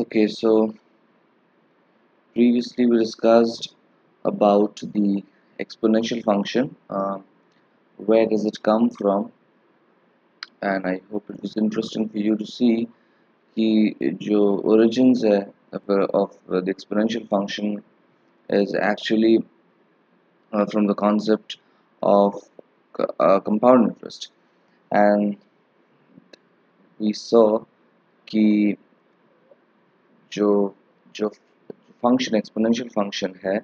okay so previously we discussed about the exponential function uh, where does it come from and I hope it was interesting for you to see कि जो origins है of the exponential function is actually uh, from the concept of uh, compound interest and we saw कि जो जो function exponential function है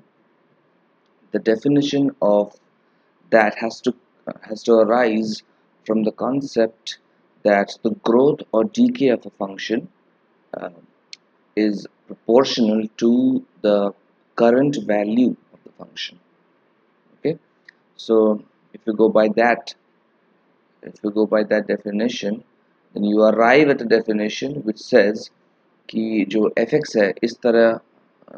the definition of that has to has to arise from the concept that the growth or decay of a function uh, is proportional to the current value of the function okay so if you go by that if you go by that definition then you arrive at a definition which says कि जो f x है इस तरह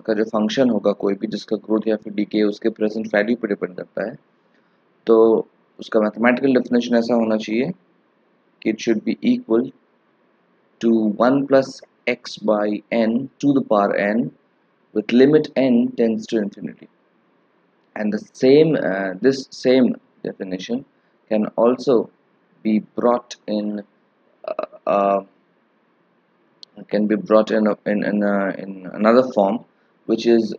का जो function होगा कोई भी जिसका ग्रोथ या फिर डीके उसके प्रेजेंट वैल्यू पर डिपेंड करता है। तो उसका मैथमेटिकल डेफिनेशन ऐसा होना चाहिए कि it should be equal to one plus x by n to the power n with limit n tends to infinity. Uh, this same definition can also be brought in uh, uh, can be brought in in in, uh, in another form which is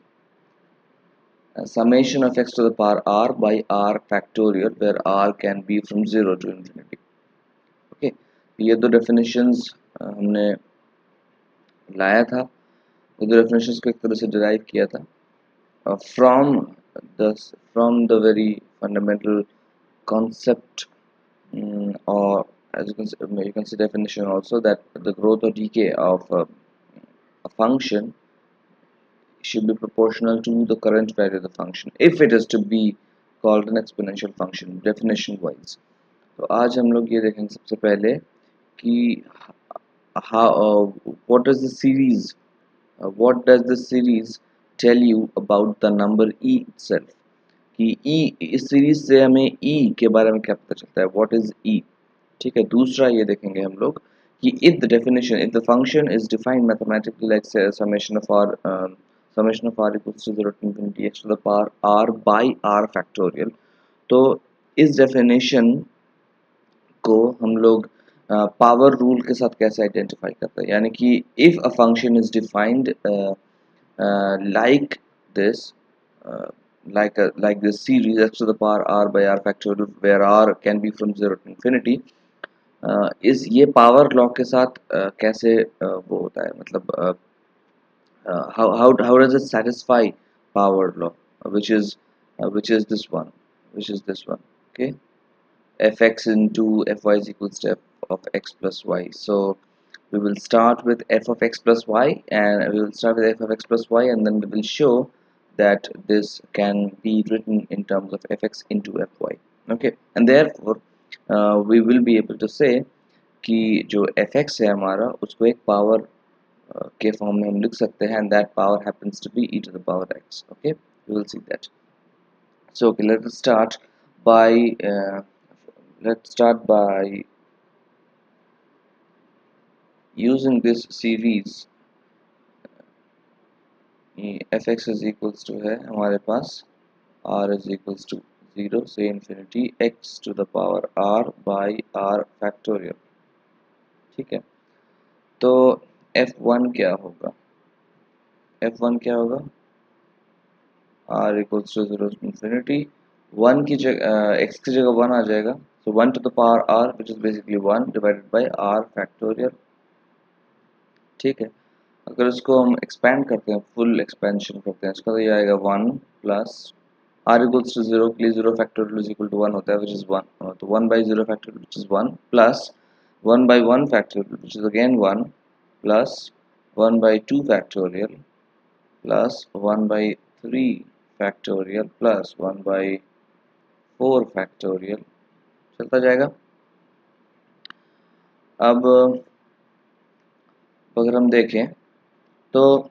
summation of x to the power r by r factorial where r can be from 0 to infinity okay ये दो definitions हमने लाया था ये दो definitions को एक तरह से derive किया था from the from the very fundamental concept um, or as you can see, you can see definition also that the growth or decay of uh, a function should be proportional to the current value of the function if it is to be called an exponential function definition wise तो आज हम लोग ये देखेंगे सबसे पहले कि how uh, what does the series uh, what does the series tell you about the number e itself कि e इस सीरीज से हमें e के बारे में क्या पता चलता है what is e ठीक है, दूसरा ये देखेंगे हम लोग कि if the definition if the function is defined mathematically तो इस डेफिनेशन को हम लोग पावर रूल के साथ कैसे आइडेंटिफाई करते हैं? यानी कि if a function is defined like this like like this series x to the power r by r factorial where r can be from zero to infinity इस ये पावर लॉ के साथ कैसे वो होता है मतलब how how how does it satisfy power law which is which is this one which is this one okay fx into fy is equals to f of x plus y so we will start with f of x plus y and we will start with f of x plus y and then we will show that this can be written in terms of fx into fy okay and therefore uh, we will be able to say कि जो fx है हमारा उसको एक power uh, के form में हम लिख सकते हैं and that power happens to be e to the power x okay we will see that so okay let's start by uh, let's start by using this series fx is equals to है हमारे पास r is equals to zero से infinity x to the r by r factorial ठीक है? तो F one क्या होगा? F one क्या होगा? R equal to zero infinity one की जगह एक्स की जगह वन आ जाएगा। So one to the r which is basically one divided by r factorial ठीक है? अगर इसको हम एक्सपेंड करते हैं फुल एक्सपेंशन करते हैं इसका तो ये आएगा one plus equals to zero के लिए zero factorial is equal to one होता है विच इज़ वन तो one by zero factorial which is one plus one by one factorial which is again one plus one by two factorial plus one by three factorial plus one by four factorial चलता जाएगा। अब, अगर हम देखें तो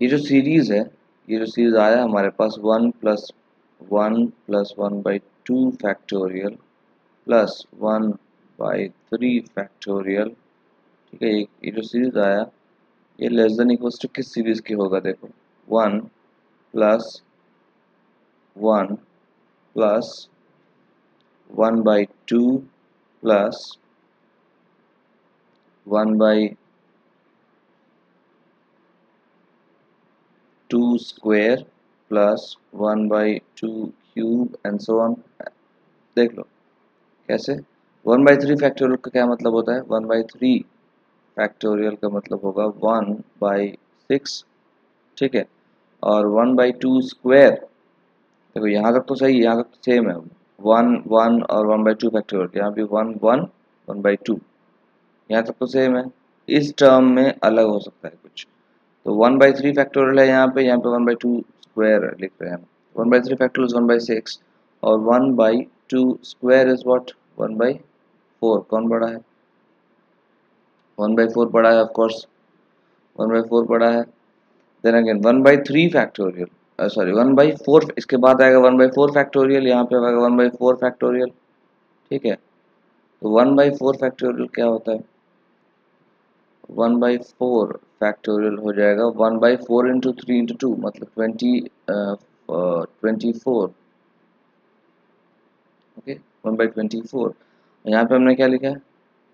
ये जो series है ये जो सीरीज़ आया हमारे पास one plus one plus one by two factorial plus one by three factorial ठीक है, ये जो सीरीज़ आया, ये लेस देन इक्वल्स टू किस सीरीज़ की होगा, देखो one plus one plus one by two plus one by two square plus one by two cube and so on देख लो, कैसे? वन बाई थ्री फैक्टोरियल का क्या मतलब होता है? वन बाई थ्री फैक्टोरियल का मतलब होगा वन बाई सिक्स ठीक है? और वन बाई टू स्क्वेयर देखो यहाँ तक तो सही यहाँ तक तो सेम है। वन वन और वन बाई टू फैक्टोरियल यहाँ भी one one one by two यहाँ तक तो सेम है। इस टर्म में अलग हो सकता है कुछ। तो वन बाई थ्री फैक्टोरियल है यहाँ पे यहाँ पे वन बाई टू स्क्वायर लिख रहे हैं one by three factorial one by six और one by two square is what one by four कौन बड़ा है? वन बाई फोर बड़ा है ऑफकोर्स वन बाई फोर बड़ा है। Then again one by three factorial sorry one by four इसके बाद आएगा वन बाई फोर फैक्टोरियल यहाँ पे आएगा वन बाई फोर फैक्टोरियल ठीक है? तो वन बाई फोर फैक्टोरियल क्या होता है? वन बाई फोर फैक्टोरियल हो जाएगा one by four into three into two मतलब twenty twenty four okay one by twenty four यहाँ पे हमने क्या लिखा है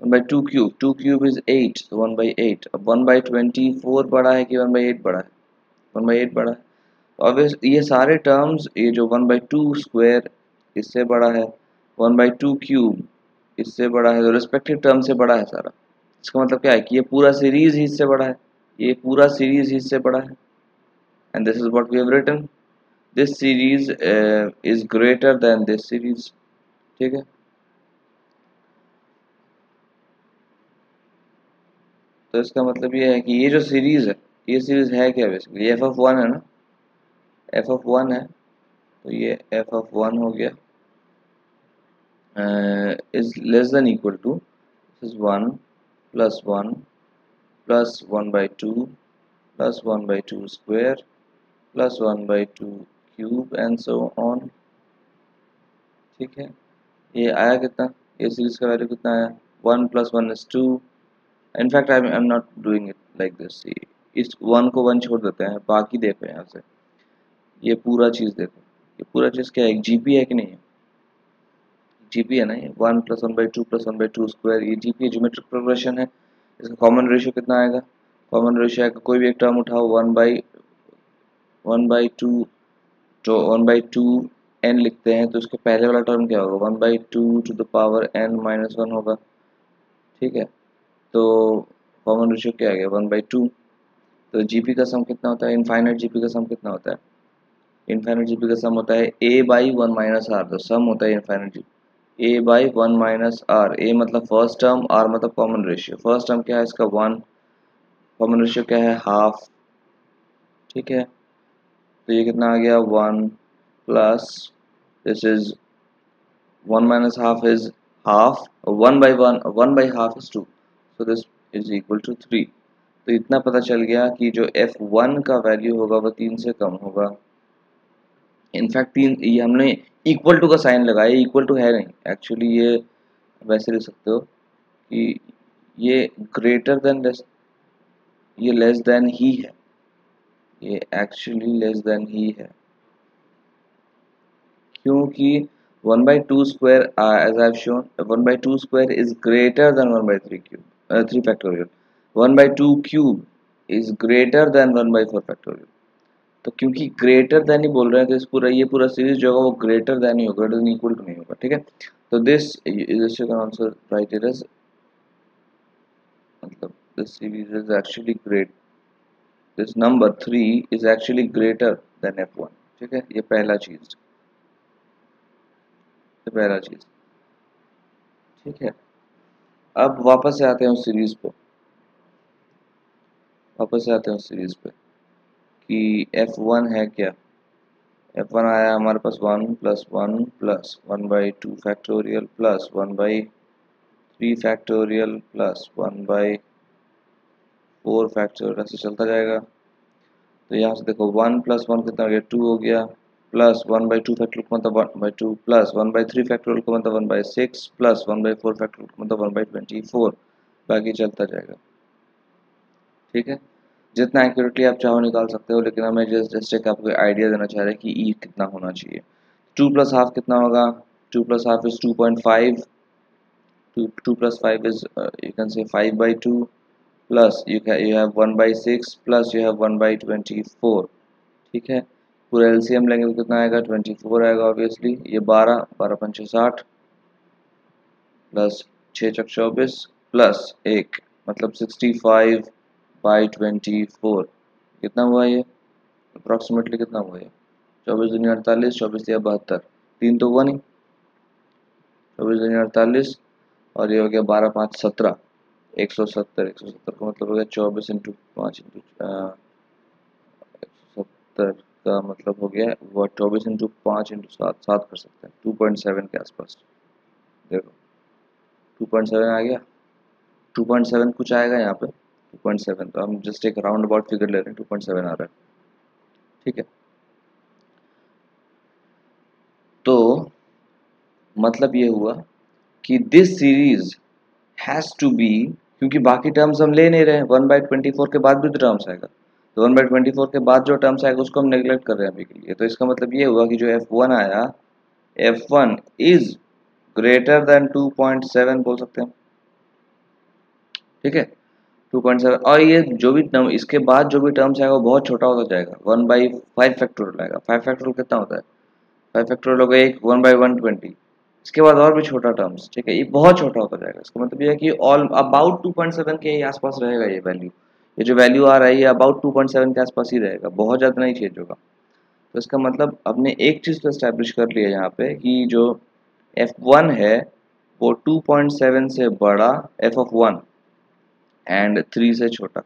one by two cube two cube is eight तो वन बाई एट अब वन बाई ट्वेंटी फोर बड़ा है कि वन बाई एट बड़ा है वन बाई एट बड़ा है तो ऑब्वियस ये सारे टर्म्स ये जो वन बाई टू स्क्वेयर इससे बड़ा है वन बाई टू क्यूब इससे बड़ा है तो रिस्पेक्टिव टर्म से बड़ा है सारा इसका मतलब क्या है कि ये पूरा सीरीज़ ही इससे बड़ा है। ये पूरा सीरीज़ ही इससे बड़ा है। And this is what we have written this series is greater than this series ठीक है? तो इसका मतलब ये है कि ये जो सीरीज़ है, ये सीरीज़ है क्या बेसिकली एफ़ ऑफ़ वन है ना? एफ़ ऑफ़ वन है। तो ये एफ़ ऑफ़ वन हो गया। Is less than equal to is one plus one plus one by two plus one by two square plus one by two cube and so on ठीक है? ये आया कितना? ये सीरीज़ का वैल्यू कितना आया? One plus one is two in fact I am not doing it like this इस वन को वन छोड़ देते हैं, बाकी देखो यहाँ से। ये पूरा चीज़ देखो। ये पूरा चीज़ क्या है? एक जीपी है कि नहीं है? जीपी है ना ये? One plus one by two plus one by two square ये जीपी ज्योमेट्रिक प्रोग्रेशन है। इसका कॉमन रेशियो कितना आएगा? कॉमन रेशियो आएगा, कोई भी एक टर्म उठाओ one by one by two जो वन बाई टू एन लिखते हैं तो उसके पहले वाला टर्म क्या होगा? One by two to the power n minus one होगा। ठीक है? तो कॉमन रेशियो क्या आ गया? वन बाई टू तो जीपी का सम कितना होता है? इनफाइनाइट जीपी का सम कितना होता है? इनफाइनाइट जीपी का सम होता है a by one minus r तो सम होता है infinite GP a by one minus r a मतलब फ़र्स्ट टर्म आर मतलब कॉमन रेशियो फ़र्स्ट टर्म क्या है इसका? वन कॉमन रेशियो क्या है? हाफ़ ठीक है? तो ये कितना आ गया? One plus this is one minus half is half one by one one by half is two so this is equal to three तो इतना पता चल गया कि जो एफ़ वन का वैल्यू होगा वो तीन से कम होगा। इनफैक्ट तीन, ये हमने इक्वल टू का साइन लगाया इक्वल टू है नहीं. एक्चुअली ये वैसे लिख सकते हो कि ये ग्रेटर देन लेस ये लेस देन ही है. ये एक्चुअली लेस देन ही है. क्योंकि one by two square as I shown one by two square is greater than one by three cube three factorial one by two cube is greater than one by four factorial तो क्योंकि greater then he बोल रहे हैं तो इस पूरा, ये पूरा सीरीज़ जो होगा वो ग्रेटर देन ही होगा ग्रेटर इक्वल टू नहीं होगा, ठीक है? तो this this you can write it as मतलब this series is actually great this number three is actually greater than f one ठीक है? ये पहला चीज़, ये पहला चीज़, ठीक है? अब वापस आते हैं उस सीरीज़ पे, वापस आते हैं उस सीरीज़ पे। कि एफ़ वन है क्या? एफ़ वन आया हमारे पास one plus one plus one by two factorial plus one by three factorial plus one by four factorial ऐसे चलता जाएगा। तो यहाँ से देखो वन प्लस वन कितना हो गया? टू हो गया। Plus one by two factorial को मतलब one by two plus one by three factorial को मतलब one by six plus one by four factorial को मतलब वन बाई ट्वेंटी फोर बाकी चलता जाएगा। ठीक है? जितना एक्यूरेटली आप चाहो निकाल सकते हो, लेकिन हमें जस्ट जस्ट एक आपको आइडिया देना चाह रहे हैं कि ई e कितना होना चाहिए। टू प्लस हाफ़ कितना होगा? Two plus half is two point five two two plus five is you can say five by two plus you you have one by six plus you have one by twenty four ठीक है? पूरा LCM लेंगे तो कितना आएगा? Twenty four आएगा obviously ये बारह बारह पंच साठ प्लस छः चौबीस प्लस एक मतलब sixty five by twenty four. कितना हुआ ये? अप्रॉक्सीमेटली कितना हुआ ये? चौबीस दुनिया अड़तालीस, चौबीस या बहत्तर। तीन तो हुआ नहीं। चौबीस दुनिया अड़तालीस और ये हो गया बारह पाँच सत्रह। एक सौ सत्तर, एक सौ सत्तर का मतलब हो गया चौबीस इंटू पाँच इंटू सत्तर का मतलब हो गया वह चौबीस इंटू पाँच इंटू सात सात कर सकते हैं। टू पॉइंट सेवन के आसपास। देखो, टू पॉइंट सेवन आ गया। टू पॉइंट सेवन कुछ आएगा यहाँ पे? टू पॉइंट सेवन तो हम जस्ट एक राउंड अबाउट फिगर ले रहे हैं, टू पॉइंट सेवन आ रहा है। ठीक है? तो मतलब ये हुआ कि this series has to be क्योंकि बाकी टर्म्स हम ले नहीं रहे हैं वन बाई ट्वेंटी फोर के बाद भी तो टर्म्स आएगा। तो वन बाई ट्वेंटी फोर के बाद जो टर्म्स आएगा, उसको हम नेग्लेक्ट कर रहे हैं अभी के लिए। तो इसका मतलब ये हुआ कि जो एफ़ वन आया f one is greater than two point seven बोल सकते हैं। ठीक है? टू पॉइंट सेवन और ये जो भी टर्म इसके बाद जो भी टर्म्स आएगा, वो बहुत छोटा होता जाएगा। वन बाई फाइव फैक्टोरियल आएगा। फाइव फैक्टोरियल कितना होता है? फाइव फैक्टोरियल हो गया एक वन बाई वन ट्वेंटी इसके बाद और भी छोटा टर्म्स ठीक है? ये बहुत छोटा होता जाएगा। इसका मतलब ये कि all about two point seven के आसपास रहेगा ये वैल्यू ये जो वैल्यू आ रहा है, ये अबाउट टू पॉइंट सेवन के आसपास ही रहेगा। बहुत ज़्यादा नहीं चेंज होगा। तो इसका मतलब अपने एक चीज़ तो इस्टेब्लिश कर लिया यहाँ पे कि जो एफ़ वन है, वो टू पॉइंट सेवन से बड़ा f of one and three से छोटा।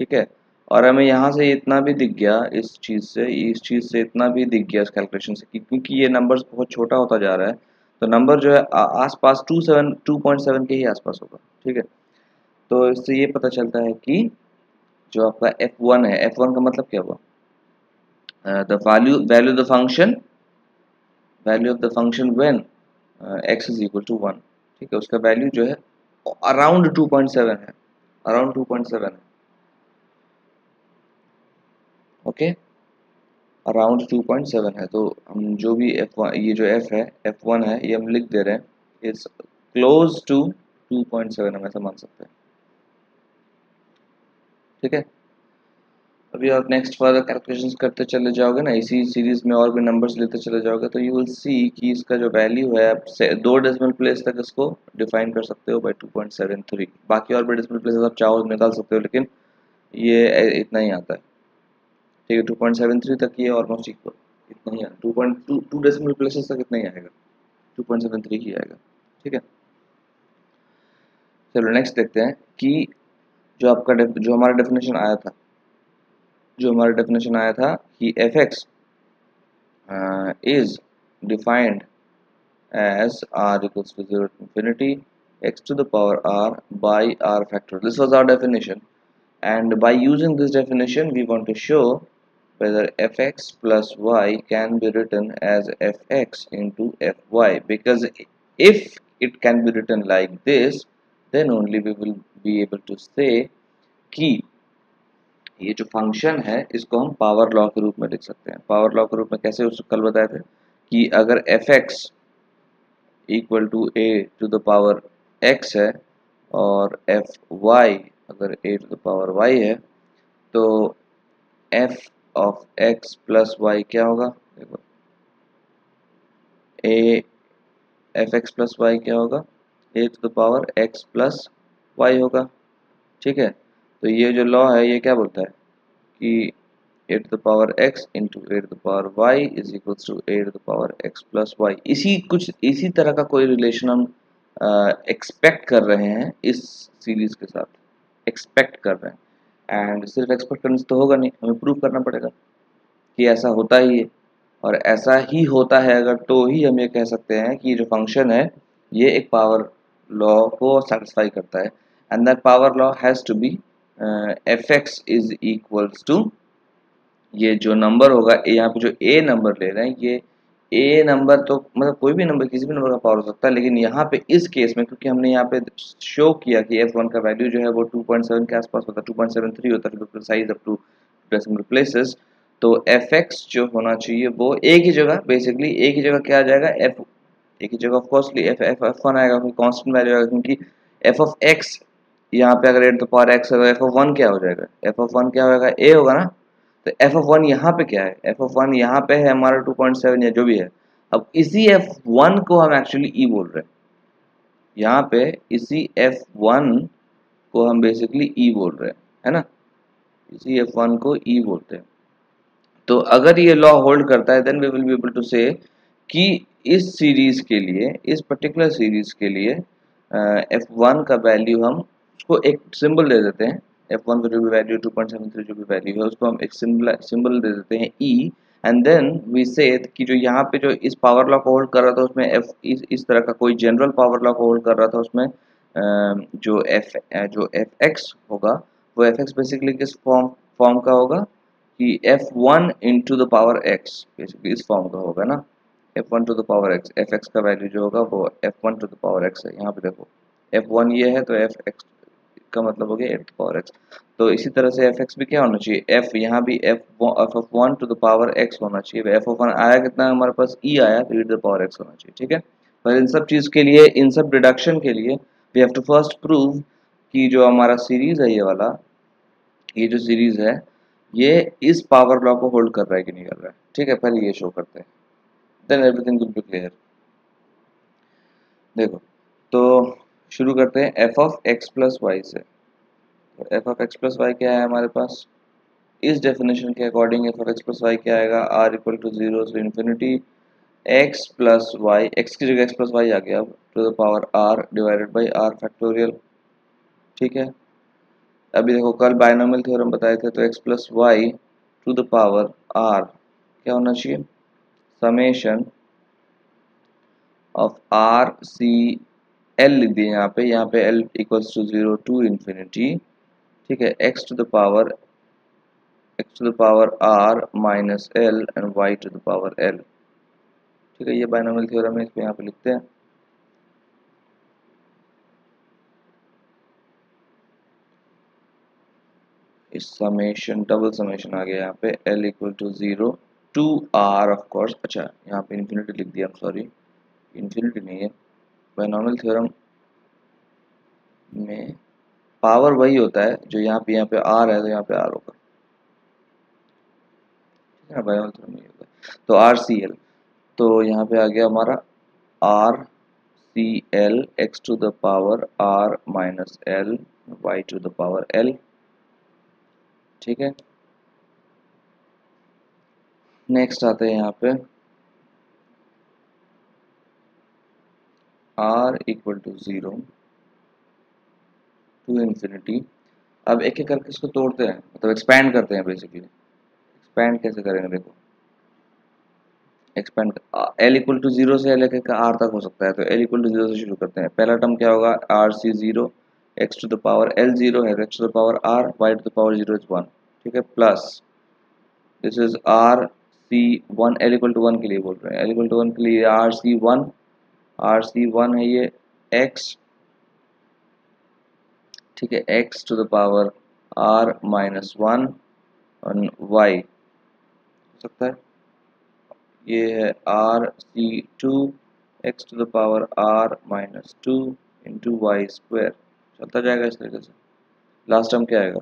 ठीक है? और हमें यहाँ से इतना भी दिख गया इस चीज़ से, इस चीज़ से इतना भी दिख गया इस कैलकुलेशन से क्योंकि ये नंबर्स बहुत छोटा होता जा रहा है तो नंबर जो है आसपास two seven two point seven के ही आसपास होगा। ठीक है? तो इससे ये पता चलता है कि जो आपका एफ़ वन है एफ़ वन का मतलब क्या हुआ? The value value of the function value of the function when x is equal to one ठीक है? उसका वैल्यू जो है अराउंड टू पॉइंट सेवन है। अराउंड टू पॉइंट सेवन है ओके अराउंड 2.7 है तो हम जो भी F1 ये जो F है एफ़ वन है, ये हम लिख दे रहे हैं। इट्स क्लोज टू 2.7 हम ऐसा मान सकते हैं। ठीक है? अभी आप नेक्स्ट फर्दर कैलकुलेशन करते चले जाओगे ना, इसी सीरीज़ में और भी नंबर्स लेते चले जाओगे तो यू विल सी कि इसका जो वैल्यू है, आप दो डेसिमल प्लेस तक इसको डिफाइन कर सकते हो बाई 2.73 बाकी और भी डेसिमल प्लेस आप चाहो निकाल सकते हो, लेकिन ये इतना ही आता है। ठीक है टू पॉइंट सेवन थ्री तक ये ऑलमोस्ट इक्वल इतना ही two point two two decimal places तक इतना ही आएगा। टू पॉइंट सेवन थ्री ही आएगा। ठीक है? चलो नेक्स्ट देखते हैं कि जो आपका जो हमारा डेफिनेशन आया था जो हमारा डेफिनेशन आया था कि F X is defined as r equals to 0 to infinity x to the power r by r factor this was our definition and by using this definition we want to show whether fx plus y can be written as fx into fy because if it can be written like this then only we will be able to say कि ये जो function है, इसको हम power law के रूप में लिख सकते हैं। पावर लॉ के रूप में कैसे उसको कल बताए थे कि अगर f x equal to a to the power x है और एफ़ वाई अगर a to the power y है तो f of x plus y क्या होगा? देखो। A f x plus y क्या होगा? A to the power x plus y होगा। ठीक है? तो ये जो लॉ है, ये क्या बोलता है? कि a to the power x into a to the power y is equals to a to the power x plus y इसी कुछ, इसी तरह का कोई रिलेशन हम एक्सपेक्ट कर रहे हैं इस सीरीज़ के साथ। एक्सपेक्ट कर रहे हैं। एंड सिर्फ़ एक्सपेक्ट करने से तो होगा नहीं, हमें प्रूव करना पड़ेगा कि ऐसा होता ही है। और ऐसा ही होता है अगर तो ही हम ये कह सकते हैं कि जो फ़ंक्शन है, ये एक पावर लॉ को सेटिस्फाई करता है। And that power law has to be f x is equals to ये जो नंबर होगा यहाँ पे जो ए नंबर ले रहे हैं, ये ए नंबर तो मतलब कोई भी नंबर किसी भी नंबर का पावर हो सकता है, लेकिन यहाँ पे इस केस में, क्योंकि हमने यहाँ पे शो किया कि एफ़ वन का वैल्यू जो है वो 2.7 के आसपास होता है 2.73 होता है size up to decimal places तो एफ़ एक्स जो होना चाहिए वो एक ही जगह बेसिकली एक ही जगह क्या आ जाएगा एफ़ एक ही जगह ऑफकोर्सली एफ़ एफ़ एफ़ वन आएगा कोई कॉन्स्टेंट वैल्यू आएगा, क्योंकि एफ़ ऑफ़ एक्स यहाँ पे अगर एट द पावर एक्स होगा एफ़ ऑफ़ वन क्या हो जाएगा? एफ़ ऑफ़ वन क्या होगा ए होगा ना? तो एफ़ ऑफ़ वन यहाँ पे क्या है? एफ़ ऑफ़ वन यहाँ पे है हमारा टू पॉइंट सेवन या जो भी है। अब इसी एफ़ वन को हम एक्चुअली ई e बोल रहे हैं। यहाँ पे इसी एफ़ वन को हम बेसिकली ई e बोल रहे हैं, है ना? इसी एफ़ वन को ई e बोलते हैं। तो अगर ये लॉ होल्ड करता है then we will be able to say कि इस सीरीज़ के लिए, इस पर्टिकुलर सीरीज़ के लिए एफ़ वन का वैल्यू हम उसको एक सिंबल दे देते हैं एफ़ वन का जो भी value two point seven three जो भी वैल्यू है उसको हम एक सिंबल सिंबल दे देते हैं ई एंड देन वी से कि जो यहाँ पे जो इस पावर लॉ को होल्ड कर रहा था उसमें एफ़ इस, इस तरह का कोई जनरल पावर लॉ को होल्ड कर रहा था उसमें जो एफ़ जो एफ़ एक्स होगा वो एफ़ एक्स बेसिकली किस फॉर्म फॉर्म का होगा? कि f one into the power x basically इस फॉर्म का होगा ना? F one to the power x f x का वैल्यू जो होगा वो f one to the power x है। यहाँ पे देखो एफ़ वन ये है तो एफ़ एक्स का मतलब हो गया एट पावर एक्स तो इसी तरह से एफ़ एक्स भी क्या होना चाहिए? एफ़ यहाँ भी f f of one to the power x होना चाहिए। एफ़ ऑफ़ वन आया कितना हमारे पास? ई e आया तो e to the power x होना चाहिए, ठीक है? पर इन सब चीज़ के लिए, इन सब डिडक्शन के लिए we have to first prove कि जो हमारा सीरीज़ है ये वाला, ये जो सीरीज़ है, ये इस पावर लॉ को होल्ड कर रहा है कि नहीं कर रहा है। ठीक है, पहले ये शो करते हैं। Then everything will be clear देखो तो शुरू करते हैं f of x plus y से। तो f of x plus y क्या है हमारे पास? इस डेफिनेशन के according f of x plus y क्या आएगा? R equal to zero to infinity x plus y x की जगह एक्स प्लस वाई आ गया अब। To the power r divided by r factorial ठीक है? अभी देखो, कल बायनोमियल थ्योरम बताए थे तो x plus y to the power r क्या होना चाहिए? Summation of r C l लिख दिए यहाँ पे यहाँ पे l equals to zero to infinity ठीक है? X to the power x to the power r minus l and y to the power l ठीक है? ये बाइनोमियल थ्योरम है, इसको यहाँ पे लिखते हैं। इस समेशन डबल समेशन आ गया यहाँ पे। L equal to zero to r of course अच्छा यहाँ पे इन्फिनिटी लिख दिया सॉरी इन्फिनिटी नहीं है। बाइनॉमियल थ्योरम में पावर वही होता है जो यहाँ पे यहाँ पे आर है तो यहाँ पे आर होगा। ठीक है बाइनॉमियल थ्योरम नहीं होता तो आर सी एल तो यहाँ पे आ गया हमारा r C l x to the power r minus l y to the power l ठीक है? नेक्स्ट आते हैं यहाँ पे। R equal to zero to infinity अब एक एक करके इसको तोड़ते हैं मतलब एक्सपैंड करते हैं बेसिकली एक्सपैंड कैसे करेंगे देखो? Expand l equal to zero से एल एक आर तक हो सकता है तो एल इक्वल टू ज़ीरो से शुरू करते हैं। पहला टर्म क्या होगा? R C zero x to the power l zero है x to the power r y to the power zero is one ठीक है? Plus this is r C one l equal to one के लिए बोल रहे हैं। L equal to one के लिए r C one r C one है ये एक्स ठीक है x to the power r minus one y हो सकता है? ये है r C two x to the power r minus two into y square चलता जाएगा इस तरीके से। लास्ट टर्म क्या आएगा?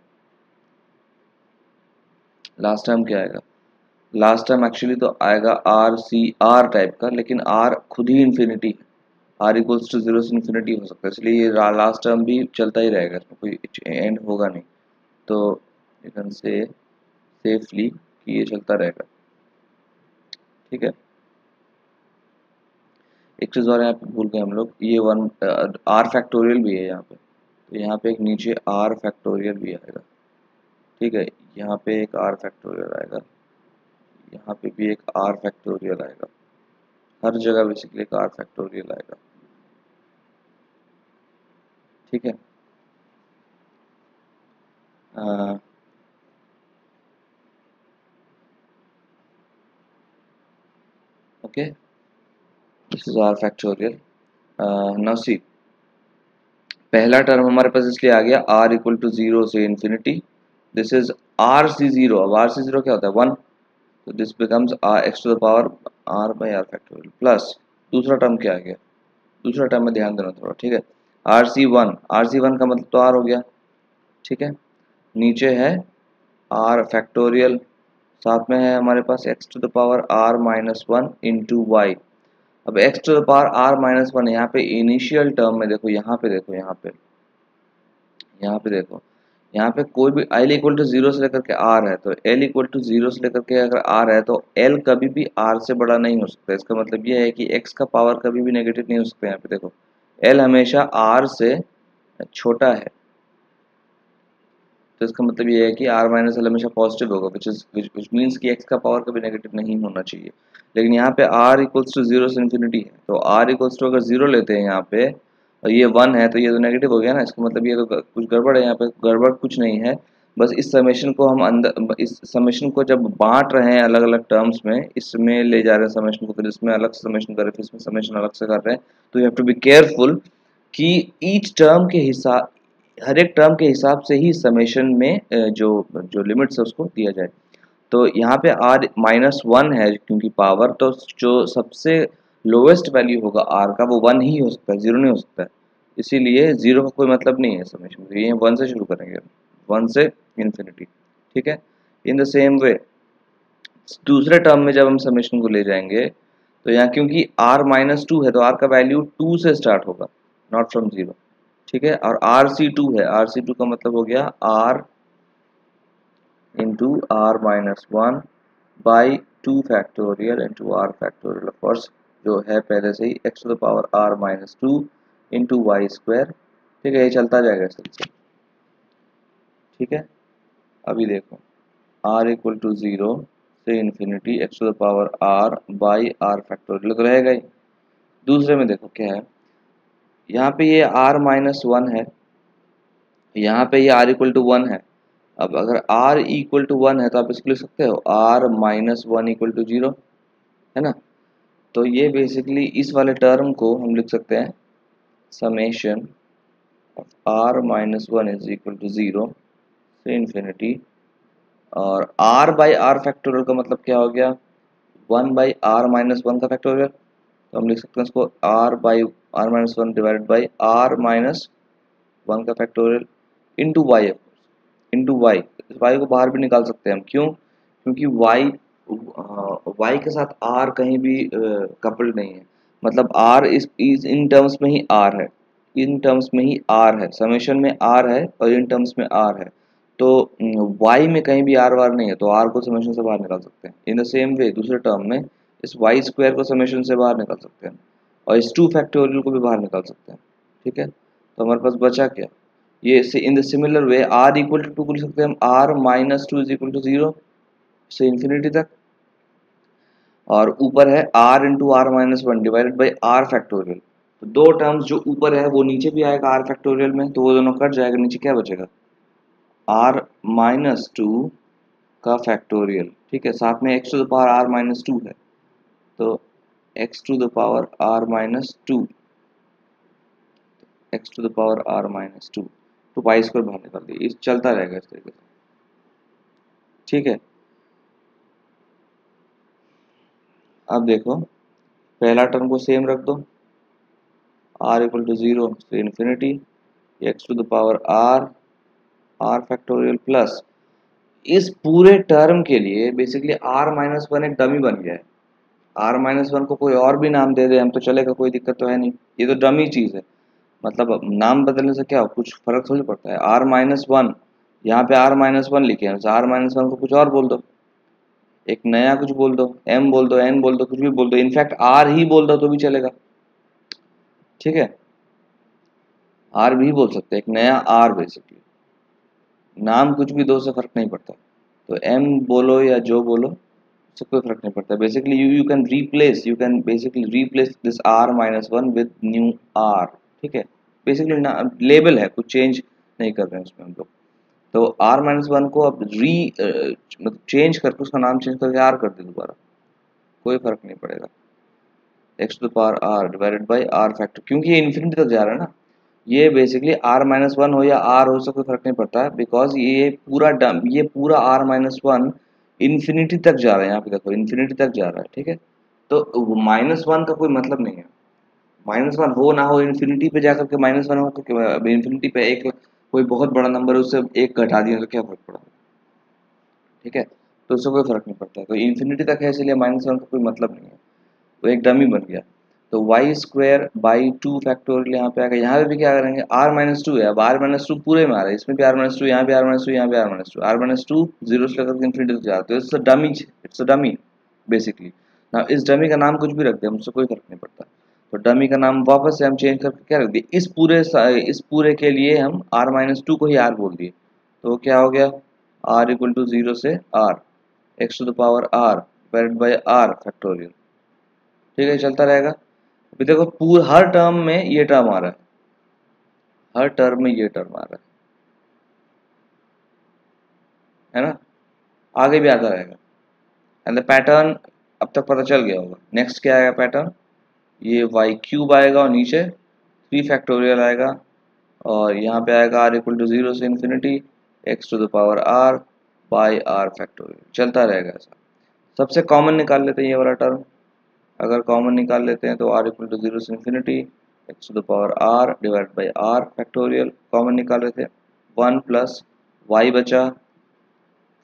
लास्ट टर्म क्या आएगा? लास्ट टाइम एक्चुअली तो आएगा आर सी आर टाइप का, लेकिन आर खुद ही infinity r equals to zero से इन्फिनिटी हो सकता है, इसलिए ये लास्ट टर्म भी चलता ही रहेगा, इसमें कोई एंड होगा नहीं। तो यू से सेफली कि ये चलता रहेगा। ठीक है? एक चीज़ और यहाँ पे भूल गए हम लोग, ये वन आर फैक्टोरियल भी है यहाँ पे। तो यहाँ पे एक नीचे आर फैक्टोरियल भी आएगा। ठीक है? यहाँ पे एक आर फैक्टोरियल आएगा। यहाँ पे भी एक आर फैक्टोरियल आएगा। हर जगह बेसिकली एक आर फैक्टोरियल आएगा। ठीक है? Ah, okay. This is r factorial. uh, now see. पहला टर्म हमारे पास इसलिए आ गया r इक्वल टू ज़ीरो से infinity this is r C zero अब आर सी ज़ीरो क्या होता है? वन तो this becomes r x to the power r by r factorial plus दूसरा टर्म क्या आ गया दूसरा टर्म में ध्यान देना थोड़ा, ठीक है? R C one r C one का मतलब तो आर हो गया, ठीक है? नीचे है आर फैक्टोरियल साथ में है हमारे पास x to the power r minus one into y अब x to the power r minus one यहाँ पे इनिशियल टर्म में देखो, यहाँ पे देखो, यहाँ पे यहाँ पे देखो। यहाँ पे कोई भी एल इक्वल टू ज़ीरो से लेकर के आर है तो एल इक्वल टू ज़ीरो से लेकर के अगर आर है तो एल कभी भी आर से बड़ा नहीं हो सकता। इसका मतलब ये है कि एक्स का पावर कभी भी नेगेटिव नहीं हो सकता यहाँ पे, देखो। एल हमेशा आर से छोटा है। तो इसका मतलब ये है कि आर माइनस एल हमेशा पॉजिटिव होगा विच इज़ विच मीन्स कि एक्स का पावर कभी नेगेटिव नहीं होना चाहिए। लेकिन यहाँ पे आर इक्वल्स टू ज़ीरो से इन्फिनिटी है। तो आर इक्वल्स टू अगर ज़ीरो लेते हैं यहाँ पे और ये वन है तो ये तो नेगेटिव हो गया ना, इसका मतलब ये तो कुछ गड़बड़ है यहाँ पे, गड़बड़ कुछ नहीं है। बस इस समेशन को हम अंदर इस समेशन को जब बांट रहे हैं अलग अलग टर्म्स में, इसमें ले जा रहे हैं समेशन को फिर इसमें अलग से समेशन कर रहे फिर इसमें समेशन अलग से कर रहे हैं। तो you have to be careful कि ईच टर्म के हिसाब हर एक टर्म के हिसाब से ही समेशन में जो जो लिमिट्स है उसको दिया जाए। तो यहाँ पे आर माइनस वन है, क्योंकि पावर तो जो सबसे लोवेस्ट वैल्यू होगा आर का, वो वन ही हो सकता है ज़ीरो नहीं हो सकता है। इसीलिए ज़ीरो का कोई मतलब नहीं है समेशन तो ये वन से शुरू करेंगे वन से इन्फिनिटी ठीक है? इन द सेम वे दूसरे टर्म में जब हम समेशन को ले जाएँगे तो यहाँ क्योंकि आर माइनस टू है तो आर का वैल्यू टू से स्टार्ट होगा नॉट फ्रॉम ज़ीरो ठीक है? और आर सी टू है आर सी टू का मतलब हो गया r into r minus one by two factorial into r factorial of course जो है पहले से ही x to the power r minus two into y square ठीक है, ये चलता जाएगा सिलसिला ठीक है? अभी देखो, r इक्वल टू ज़ीरो से infinity x to the power r by r factorial तो रहेगा ही। दूसरे में देखो क्या है, यहाँ पे ये r माइनस वन है, यहाँ पे ये r इक्वल टू वन है। अब अगर r इक्वल टू वन है तो आप इसको लिख सकते हो, r minus one equal to zero है ना? तो ये बेसिकली इस वाले टर्म को हम लिख सकते हैं summation r minus one is equal to zero से इन्फिनिटी और आर बाई आर फैक्टोरियल का मतलब क्या हो गया? One by r minus one का फैक्टोरियल तो हम लिख सकते हैं इसको r by r minus one divided by r minus one का factorial into y into y y को बाहर भी निकाल सकते हैं हम। क्यों? क्योंकि वाई वाई के साथ आर कहीं भी कपल्ड नहीं है। मतलब आर इस, इस इन टर्म्स में ही आर है। इन टर्म्स में ही आर है। समेशन में आर है और इन टर्म्स में आर है। तो y में कहीं भी आर वार नहीं है तो r को समेशन से बाहर निकाल सकते हैं। इन द सेम वे दूसरे टर्म में इस y स्क्वायर को समेशन से बाहर निकाल सकते हैं। और इस टू फैक्टोरियल को भी बाहर निकाल सकते हैं। ठीक है? तो हमारे पास बचा क्या? ये in the similar way r equal to two लिख सकते हैं हम। R minus two is equal to zero से इन्फिनिटी तक। और ऊपर है r into r minus one divided by r factorial तो दो टर्म्स जो ऊपर है, वो नीचे भी आएगा आर फैक्टोरियल में तो वो दोनों कट जाएगा, नीचे क्या बचेगा? आर माइनस टू का फैक्टोरियल ठीक है, साथ में x to the power r minus two है। तो x to the power r minus two x to the power r minus two तो वाई स्क्वायर बाहर निकाल दिए चलता रहेगा इस तरीके से। ठीक है? अब देखो, पहला टर्म को सेम रख दो। R equal to zero infinity x to the power r r factorial plus इस पूरे टर्म के लिए बेसिकली आर माइनस वन एक डमी बन गया है। आर माइनस वन को कोई और भी नाम दे दे, हम तो चलेगा, कोई दिक्कत तो है नहीं। ये तो डमी चीज़ है। मतलब नाम बदलने से क्या हो, कुछ फ़र्क थोड़ी पड़ता है। आर माइनस वन यहाँ पे आर माइनस वन लिखे हैं आर माइनस वन को कुछ और बोल दो। एक नया कुछ बोल दो एम बोल दो एन बोल दो, कुछ भी बोल दो इनफैक्ट आर ही बोल दो तो भी चलेगा। ठीक है? आर भी बोल सकते एक नया आर बेसिकली नाम कुछ भी दो से फ़र्क नहीं पड़ता। तो एम बोलो या जो बोलो उससे कोई फ़र्क नहीं पड़ता। Basically you you can replace you can basically replace this r minus one with new r ठीक है? बेसिकली लेबल है, कुछ चेंज नहीं कर रहे हैं उसमें हम लोग। तो आर माइनस वन को अब री मतलब चेंज करके उसका नाम चेंज करके आर कर दे दोबारा। कोई फ़र्क नहीं पड़ेगा। X to power r divided by r factor क्योंकि ये इन्फिनिटी तक जा रहा है ना। ये बेसिकली आर माइनस वन हो या आर हो उससे कोई फ़र्क नहीं पड़ता है बिकॉज़ ये पूरा डम ये पूरा आर माइनस वन इन्फिनिटी तक जा रहा है, यहाँ पे देखो इन्फिनिटी तक जा रहा है, ठीक है? तो माइनस वन का कोई मतलब नहीं है। माइनस वन हो ना हो इन्फिनिटी पे जाकर के माइनस वन हो तो इन्फिनिटी पे एक कोई बहुत बड़ा नंबर है उससे एक घटा दिया तो क्या फ़र्क पड़ा? ठीक है? तो उससे कोई फ़र्क नहीं पड़ता तो इन्फिनिटी तक है, इसलिए माइनस वन का कोई मतलब नहीं है। वो एक डमी बन गया। तो y square by two factorial यहाँ पे आएगा यहाँ पे भी क्या करेंगे? आर माइनस टू है। अब आर माइनस टू पूरे में आ रहा है। इसमें भी आर माइनस टू यहाँ पे आर माइनस टू यहाँ पे r minus two r minus two zero से लेकर इन्फिनिटी तक जाते हैं। It's a dummy it's a dummy basically ना इस डमी का नाम कुछ भी रख दे, हमसे कोई फ़र्क नहीं पड़ता। तो डमी का नाम वापस से हम चेंज करके क्या रख दिए? इस पूरे इस पूरे के लिए हम आर माइनस टू को ही आर बोल दिए। तो क्या हो गया? आर इक्वल टू ज़ीरो से r x to the power r divided by r factorial ठीक है चलता रहेगा। अभी देखो पूरा हर टर्म में ये टर्म आ रहा है। हर टर्म में ये टर्म आ रहा है। है ना? आगे भी आता रहेगा। एंड द पैटर्न अब तक पता चल गया होगा। नेक्स्ट क्या आएगा पैटर्न ये वाई क्यूब आएगा और नीचे थ्री फैक्टोरियल आएगा और यहाँ पे आएगा आर इक्वल टू ज़ीरो से infinity x to the power r by r factorial चलता रहेगा ऐसा। सबसे कॉमन निकाल लेते हैं ये वाला टर्म अगर कॉमन निकाल लेते हैं तो आर इक्वल टू ज़ीरो से infinity x to the power r divide by r factorial common निकाल लेते हैं। वन प्लस वाई बचा,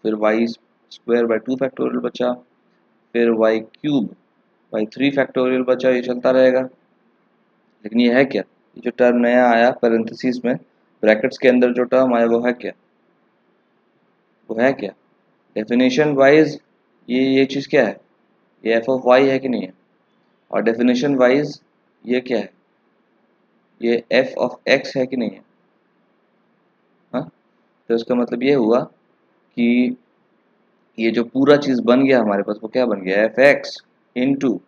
फिर y square by two factorial बचा, फिर y cube by three factorial बचा, ये चलता रहेगा। लेकिन ये है क्या? ये जो टर्म नया आया पेरेंथेसिस में ब्रैकेट्स के अंदर जो टर्म आया, वो है क्या? वो है क्या? डेफिनेशन वाइज ये ये चीज़ क्या है? ये एफ़ ऑफ़ वाई है कि नहीं है? और डेफिनेशन वाइज ये क्या है? ये एफ़ ऑफ़ एक्स है कि नहीं है? हाँ? तो इसका मतलब ये हुआ कि ये जो पूरा चीज़ बन गया हमारे पास, वो क्या बन गया? F x into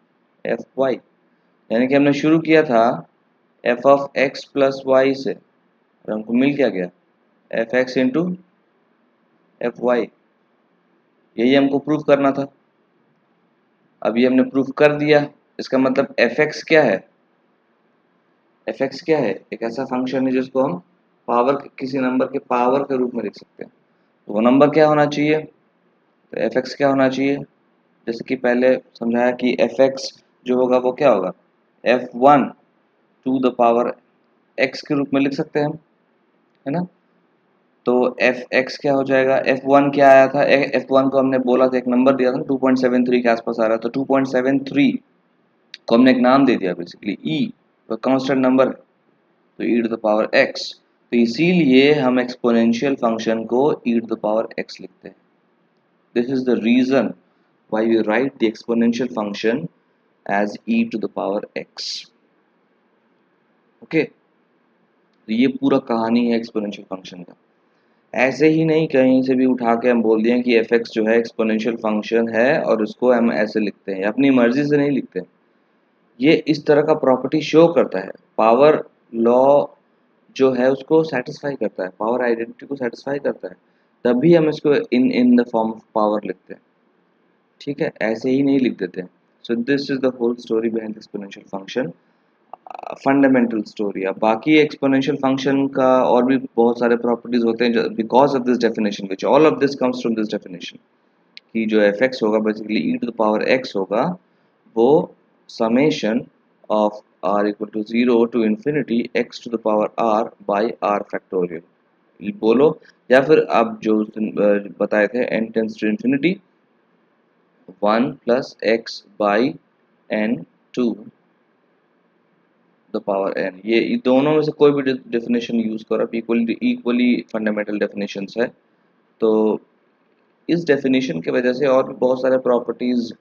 f y यानी कि हमने शुरू किया था f of x plus y से। और हमको मिल क्या गया? F x into f y यही हमको प्रूफ करना था। ये हमने प्रूफ कर दिया। इसका मतलब एफ़ एक्स क्या है? एफ़ एक्स क्या है? एक ऐसा फ़ंक्शन है जिसको हम पावर किसी नंबर के पावर के रूप में लिख सकते हैं। तो वो नंबर क्या होना चाहिए? तो एफ़ एक्स क्या होना चाहिए? जैसे कि पहले समझाया कि एफ़ एक्स जो होगा वो क्या होगा? F one to the power x के रूप में लिख सकते हैं हम, है ना? तो एफ़ एक्स क्या हो जाएगा? एफ़ वन क्या आया था? एफ़ वन को हमने बोला था, एक नंबर दिया था टू पॉइंट सेवन थ्री के आसपास आ रहा था टू पॉइंट सेवन थ्री को हमने एक नाम दे दिया बेसिकली ई तो कांस्टेंट नंबर तो e to the power x तो इसीलिए हम एक्सपोनेंशियल फ़ंक्शन को e to the power x लिखते हैं। This is the reason why we write the exponential function as e to the power x? Okay okay? तो ये पूरा कहानी है एक्सपोनेंशियल फ़ंक्शन का। ऐसे ही नहीं, कहीं से भी उठा के हम बोल दिए कि एफ़ एक्स जो है एक्सपोनेंशियल फ़ंक्शन है और उसको हम ऐसे लिखते हैं। अपनी मर्ज़ी से नहीं लिखते। ये इस तरह का प्रॉपर्टी शो करता है। पावर लॉ जो है उसको सेटिस्फाई करता है। पावर आइडेंटिटी को सेटिस्फाई करता है। तभी हम इसको in in the form of power लिखते हैं। ठीक है, ऐसे ही नहीं लिख देते। So this is the whole story behind exponential function fundamental story अब बाकी एक्सपोनेंशियल फ़ंक्शन का और भी बहुत सारे प्रॉपर्टीज़ होते हैं because of this definition which all of this comes from this definition कि जो एफ़ एक्स होगा basically e to the power x होगा, वो summation of r equal to zero to infinity x to the power r by r factorial बोलो, या फिर आप जो बताए थे n tends to infinity one plus x by n to, the power n. ये दोनों में से कोई भी डेफिनेशन यूज़ करो आप इक्वली इक्वली फंडामेंटल डेफिनेशन है। तो इस डेफिनेशन की वजह से और भी बहुत सारे प्रॉपर्टीज़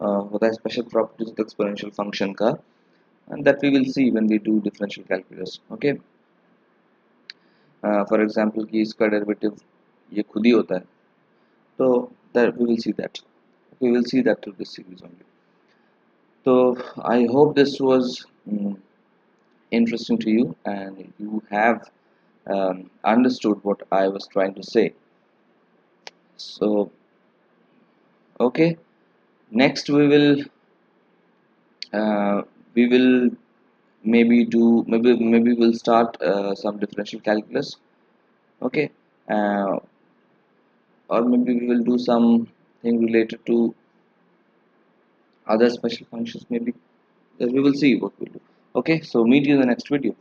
होता है स्पेशल प्रॉपर्टीज़ एक्सपोनेंशियल फ़ंक्शन का and that we will see when we do differential calculus okay for example कि इसका डेरिवेटिव ये खुद ही होता है। तो that we will see that we will see that through this series only. So i hope this was um, interesting to you and you have um, understood what i was trying to say. So okay. Next we will uh, we will maybe do maybe maybe we'll start uh, some differential calculus. Okay. Uh, or maybe we will do something related to other special functions maybe we will see what we'll do. Okay so meet you in the next video